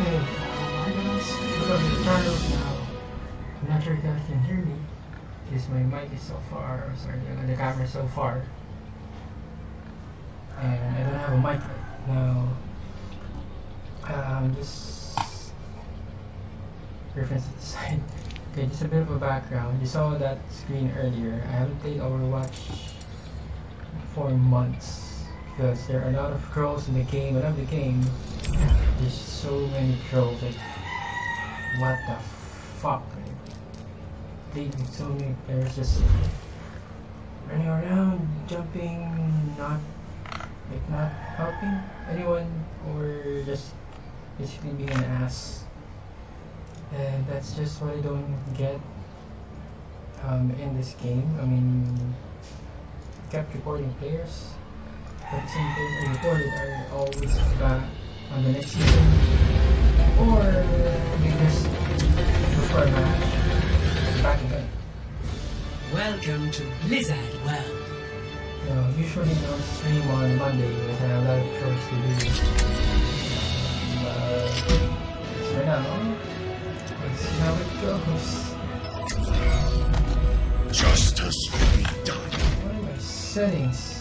Gonna now. I'm not sure if you guys can hear me. Because my mic is so far, or sorry, the camera is so far. And I don't have a mic right now. Um, just reference to the side. Okay, just a bit of a background. You saw that screen earlier. I haven't played Overwatch for months because there are a lot of girls in the game. I love the game. There's so many trolls. Like, what the fuck? They so many players just running around, jumping, not like not helping anyone, or just basically being an ass. And that's just what I don't get um, in this game. I mean, kept reporting players, but some players I reported are always back on the next season, or they just before a match, back again. Welcome to Blizzard World. You know, usually don't stream on Monday because I have a lot of chores to do. Uh, so now, let's see how it goes. Justice will be done. What are my settings?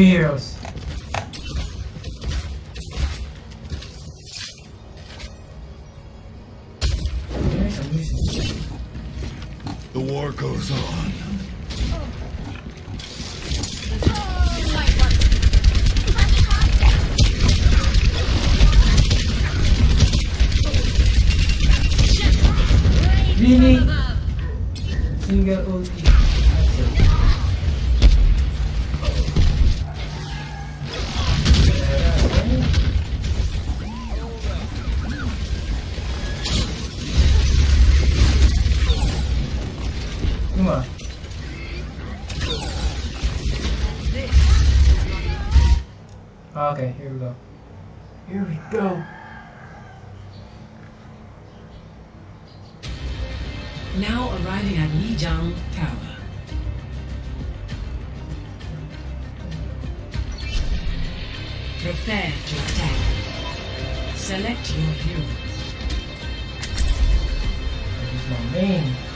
Three heroes. Prepare to attack. Select your hero. This is my main.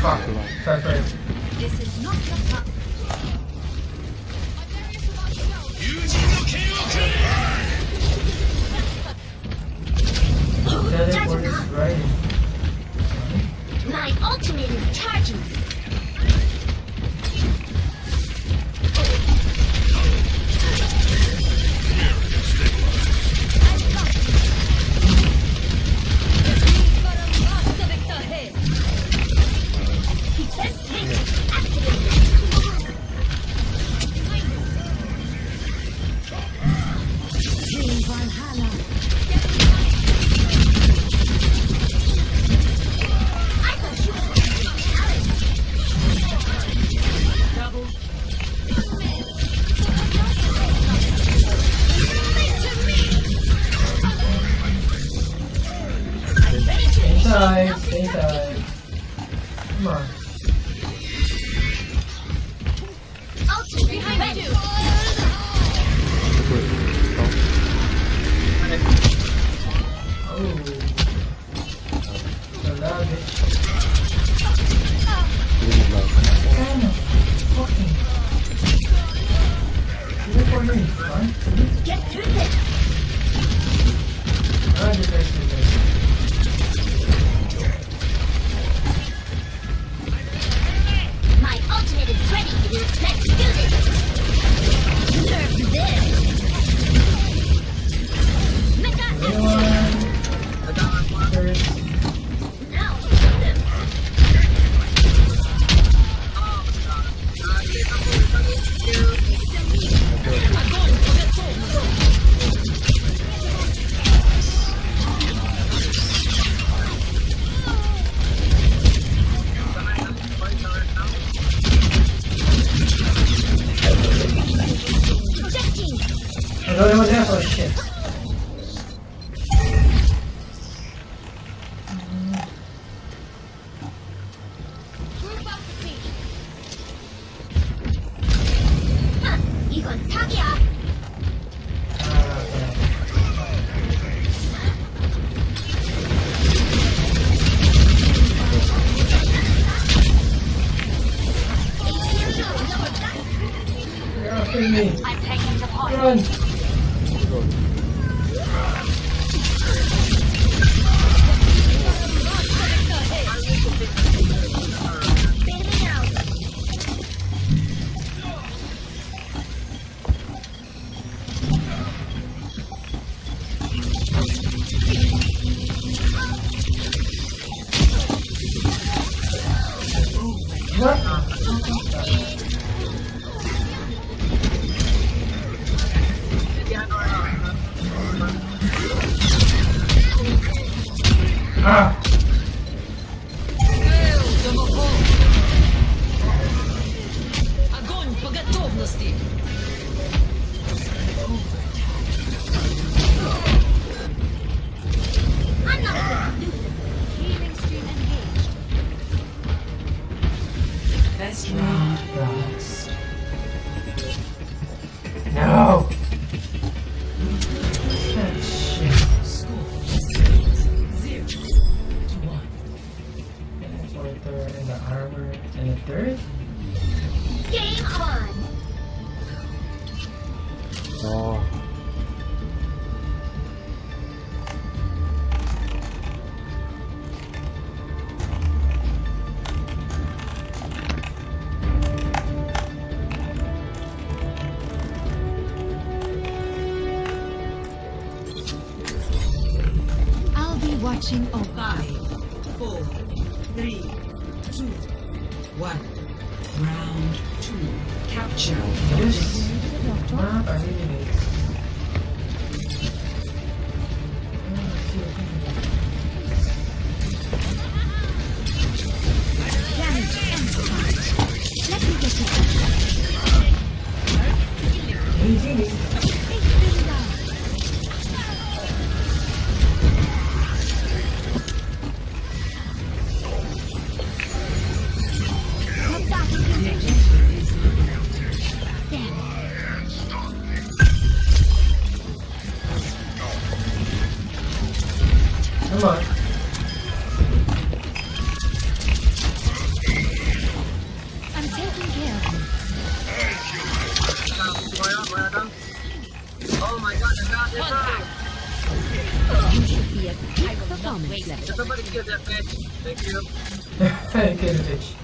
Fuck. Sorry, sorry. This is not your time. Teleport is right. My ultimate is charging. Really low. Look? 23rd Come on. I'm taking care of you. Oh my god, I got this. You should be at peak performance level. Somebody that bitch. Thank you. Get a bitch.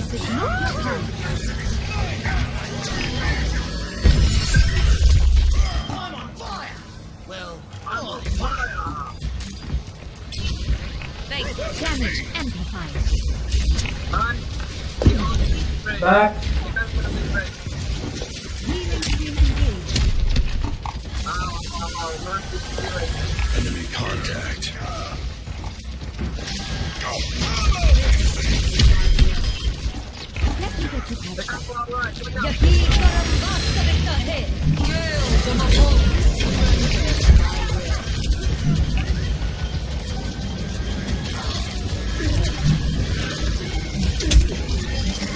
This is not your time. Damage amplified. Back. Healing stream engaged. Enemy contact. Let me get you patched up. Yahi Karambasta Rekahe.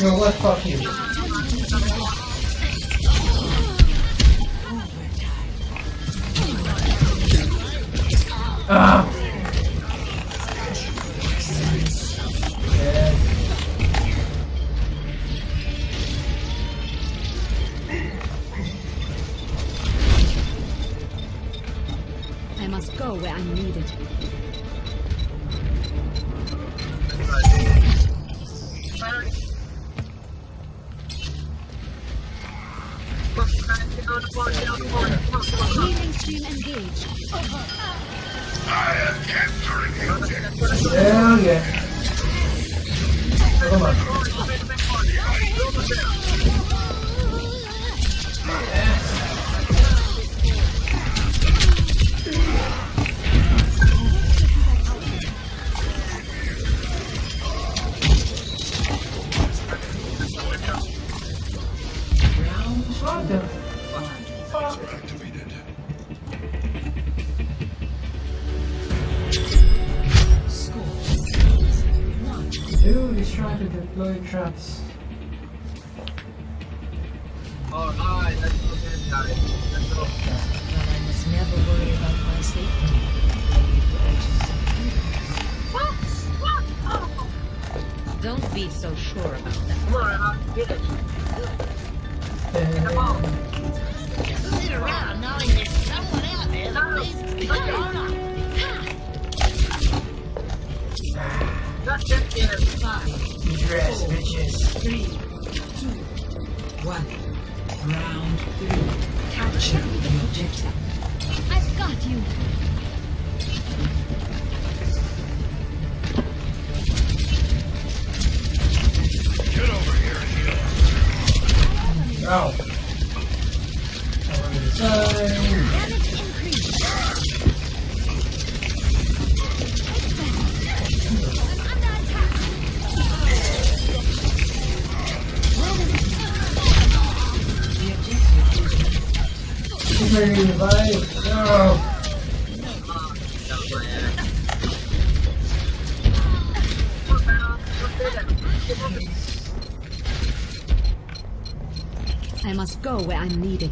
Yo, what? Fuck you. Ah. Stream engaged. I am capturing you. Hell yeah. Just get. Five, dress, bitches. three, two, one. Round three. Capture the objective. I've got you. Get over here and heal. Ow. Over the oh. side. No. I must go where I'm needed.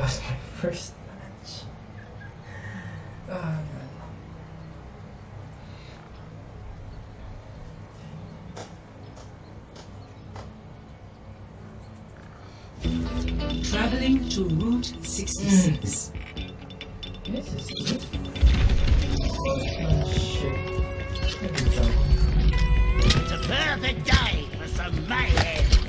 That was my first match. Um, Traveling to Route 66. Hmm. This is good. Oh, shit. It's a perfect day for some mayhem.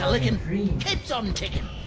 Sullivan. Keeps on ticking.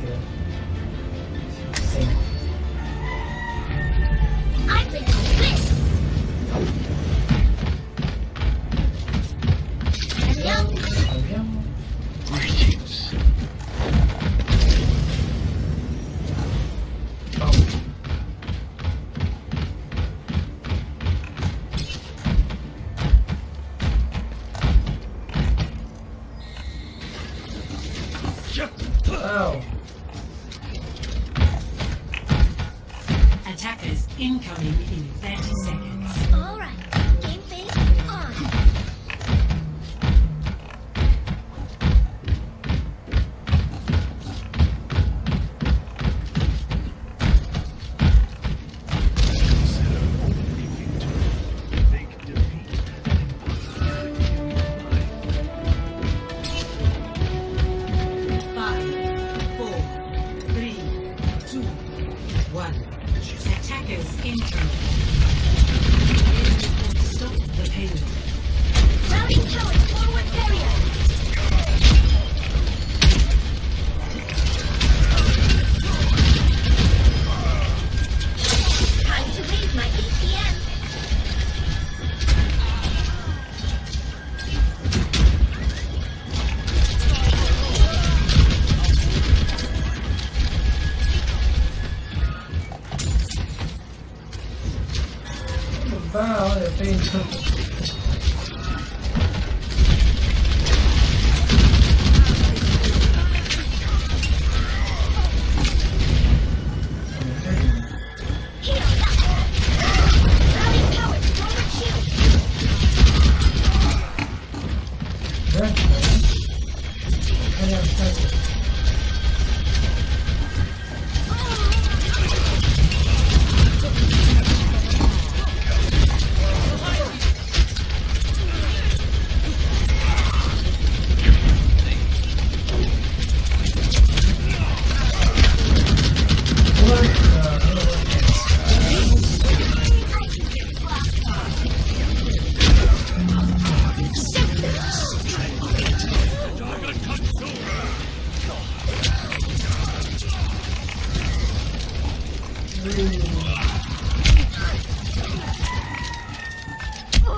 すいません。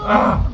啊。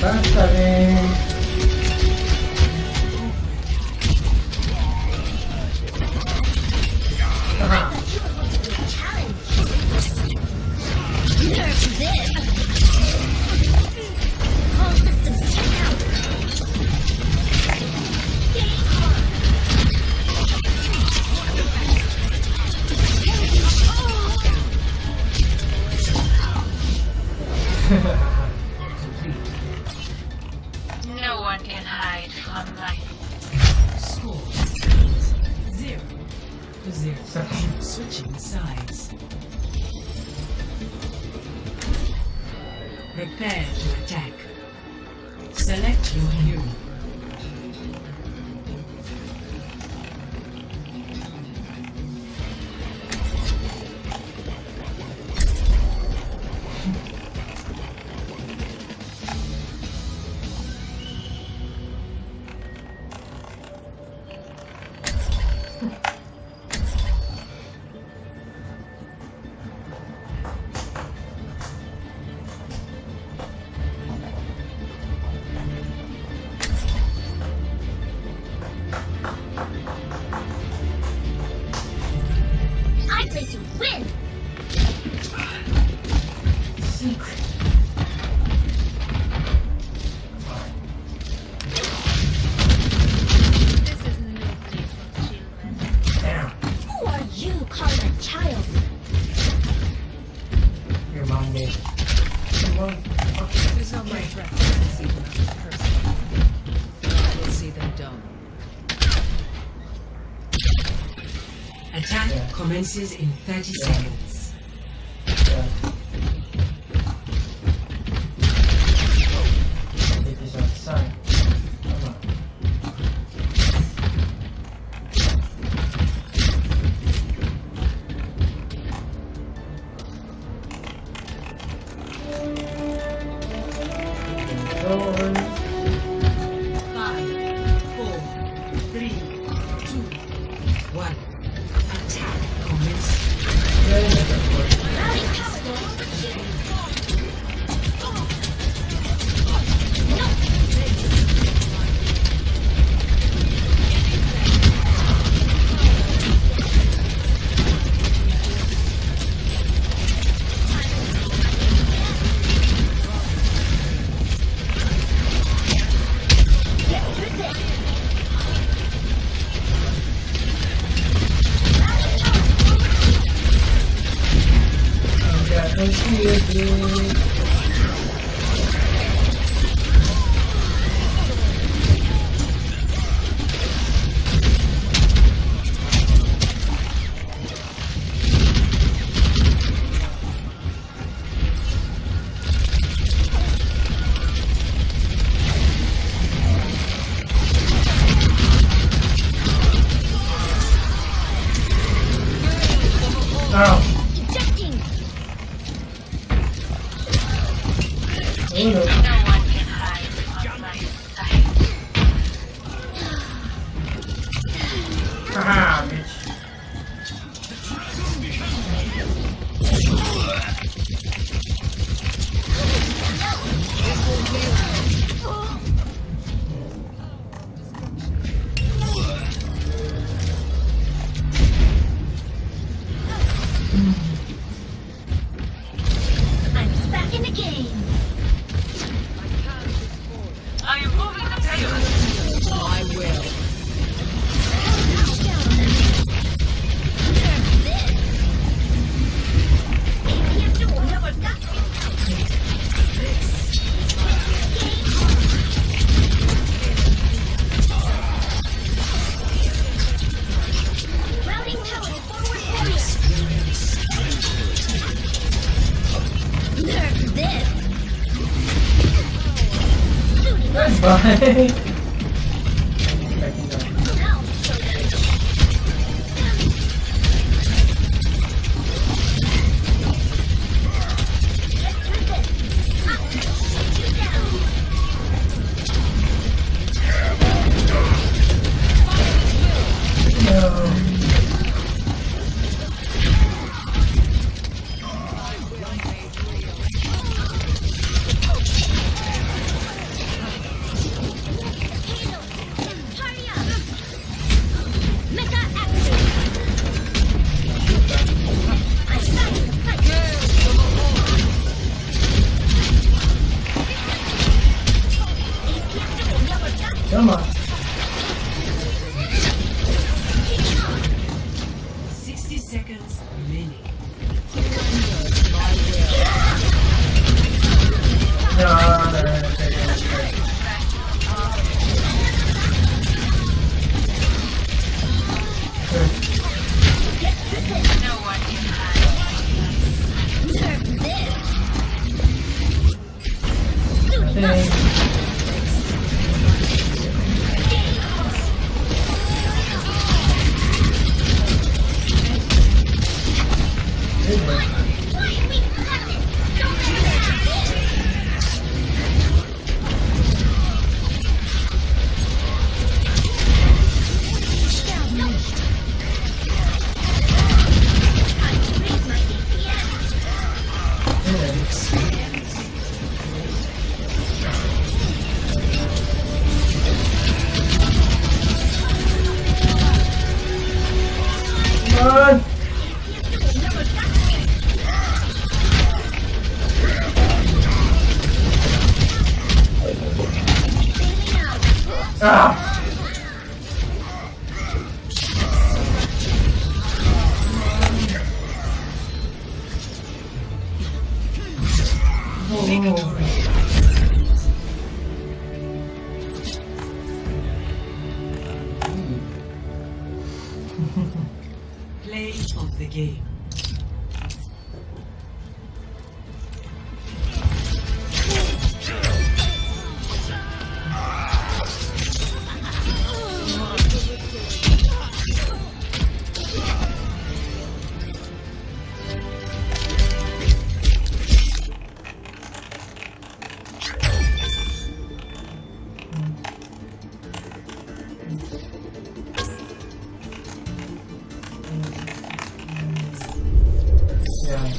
Oh, the In 30 seconds.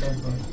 Yeah,